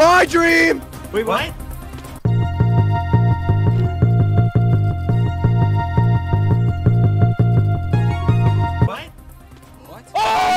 My Dream! Wait, what? what? what? Oh!